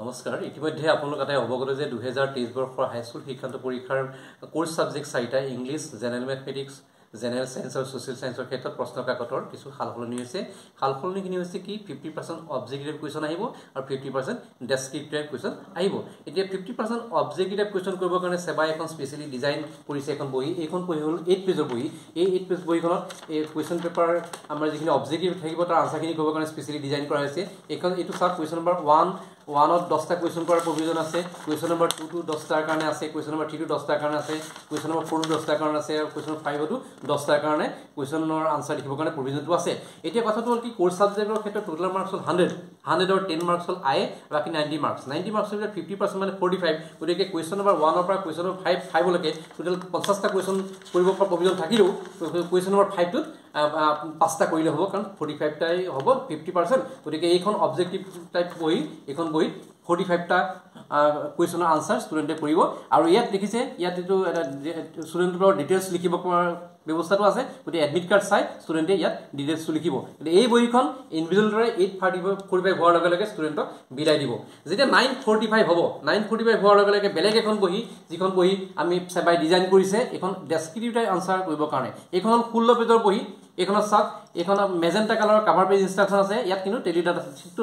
নমস্কাৰ ইতিমধ্যে আপোনালোক এটা অৱগত যে দুহেজাৰ তেইছ বৰ্ষৰ হাইস্কুল শিক্ষান্ত পৰীক্ষাৰ কোৰ্চ ছাবজেক্ট চাৰিটা English general mathematics general science আৰু ছ'চিয়েল ছায়েন্সৰ ক্ষেত্ৰত প্ৰশ্ন কাকতৰ কিছু সাল সলনি হৈছে। সাল সলনিখিনি হৈছে কি ফিফটি পাৰ্চেণ্ট অবজেক্টিভ কুৱেশ্যন আহিব আৰু ফিফটি পাৰ্চেণ্ট ডেছক্ৰিপটিভ কুৱেশ্যন আহিব। এতিয়া ফিফটি পাৰ্চেণ্ট অবজেক্টিভ কুৱেশ্যন কৰিবৰ কাৰণে চেবাই এখন স্পেচিয়েলি ডিজাইন কৰিছে এখন বহি। এইখন বহি হ'ল এইট পেজৰ বহি। এই এইট পেজ বহিখনত এই কুৱেশ্যন পেপাৰ আমাৰ যিখিনি অবজেক্টিভ থাকিব তাৰ আনচাৰখিনি কৰিবৰ কাৰণে স্পেচিয়েলি ডিজাইন কৰা হৈছে। এইখন এইটো চাওক কুৱেশ্যন নম্বৰ ওৱান ওৱানত দহটা কুৱেশ্যন কৰাৰ প্ৰভিজন আছে কুৱেশ্যন নম্বৰ টু টু দহটাৰ কাৰণে আছে কুৱেশ্যন নম্বৰ থ্ৰী টু দহটাৰ কাৰণে আছে কুৱেশ্যন নম্বৰ ফ'ৰ টু দহটাৰ কাৰণে আছে আৰু কুৱেশ্যন ফাইভতো দহটাৰ কাৰণে কুৱেশ্যনৰ আনচাৰ লিখিবৰ কাৰণে প্ৰভিজনটো আছে। এতিয়া কথাটো হ'ল কি কোৰ্চ ছাবজেক্টৰ ক্ষেত্ৰত টোটেল মাৰ্কছ হ'ল হাণ্ড্ৰেড হাণ্ড্ৰেডৰ টেন মাৰ্কছ হ'ল আই বাকী নাইণ্টি মাৰ্কছ নাইণ্টি মাৰ্কছৰ ভিতৰত ফিফটি পাৰ্চেণ্ট মানে ফৰ্টি ফাইভ গতিকে কুৱেশ্যন নম্বৰ ওৱানৰ পৰা কুৱেশ্যন নম্বৰ ফাইভ ফাইভলৈকে টোটেল পঞ্চাছটা কুৱেশ্যন কৰিব পৰা প্ৰভিজন থাকিলেও কুৱেশ্যন নম্বৰ ফাইভটোত পাঁচটা কৰিলে হ'ব কাৰণ ফৰ্টি ফাইভটাই হ'ব ফিফটি পাৰ্চেণ্ট গতিকে এইখন অবজেক্টিভ টাইপ বহি এইখন বহীত ফৰ্টি ফাইভটা কুৱেশ্যনৰ আনচাৰ ষ্টুডেণ্টে কৰিব আৰু ইয়াত দেখিছে ইয়াত এইটো এটা ষ্টুডেণ্টৰ ডিটেইলছ লিখিব পৰাৰ ব্যৱস্থাটো আছে গতিকে এডমিট কাৰ্ড চাই ষ্টুডেণ্টে ইয়াত ডিটেইলছটো লিখিব। গতিকে এই বহীখন ইণ্ডিভিজুৱেল দৰে এইট থাৰ্টি ফৰ্টি ফাইভ হোৱাৰ লগে লগে ষ্টুডেণ্টক বিলাই দিব। যেতিয়া নাইন ফৰ্টি ফাইভ হ'ব নাইন ফৰ্টি ফাইভ হোৱাৰ লগে লগে বেলেগ এখন বহি যিখন বহি আমি চেবাই ডিজাইন কৰিছে এইখন ডেছক্ৰিপটিভ আনচাৰ কৰিবৰ কাৰণে। এইখন হ'ল ষোল্ল পেজৰ বহি এইখনত চাওক এইখনত মেজেণ্টা কালাৰৰ কাভাৰ পেজ ইনষ্ট্ৰাকশ্যন আছে ইয়াত কিন্তু টেলিডাটা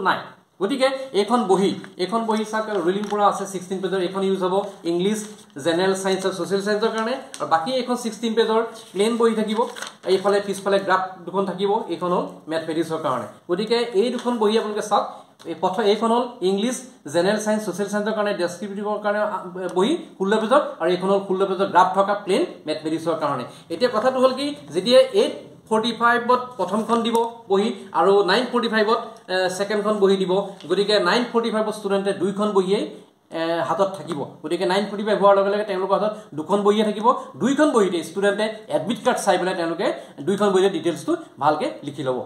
নাই। গতিকে এইখন বহি এইখন বহি চাওক ৰুলিং পৰা আছে ছিক্সটিন পেজৰ এইখন ইউজ হ'ব ইংলিছ জেনেৰেল ছায়েন্স আৰু ছ'চিয়েল ছায়েন্সৰ কাৰণে। আৰু বাকী এইখন ছিক্সটিন পেজৰ প্লেইন বহি থাকিব। এইফালে পিছফালে গ্ৰাফ দুখন থাকিব এইখন হ'ল মেথমেটিক্সৰ কাৰণে। গতিকে এই দুখন বহি আপোনালোকে চাওক এই প্ৰথম এইখন হ'ল ইংলিছ জেনেৰেল ছায়েন্স ছ'চিয়েল ছায়েন্সৰ কাৰণে ডেছক্ৰিপটিভৰ কাৰণে বহি ষোল্ল পেজৰ আৰু এইখন হ'ল ষোল্ল পেজৰ গ্ৰাফ থকা প্লেইন মেথমেটিক্সৰ কাৰণে। এতিয়া কথাটো হ'ল কি যেতিয়া এইট ফৰ্টি ফাইভত প্ৰথমখন দিব বহি আৰু নাইন ফৰ্টি ফাইভত ছেকেণ্ডখন বহি দিব। গতিকে নাইন ফৰ্টি ফাইভত ষ্টুডেণ্টে দুইখন বহিয়েই হাতত থাকিব। গতিকে নাইন ফৰ্টি ফাইভ হোৱাৰ লগে লগে তেওঁলোকৰ হাতত দুখন বহিয়ে থাকিব। দুইখন বহীতে ষ্টুডেণ্টে এডমিট কাৰ্ড চাই পেলাই তেওঁলোকে দুইখন বহিতে ডিটেইলছটো ভালকৈ লিখি ল'ব।